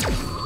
you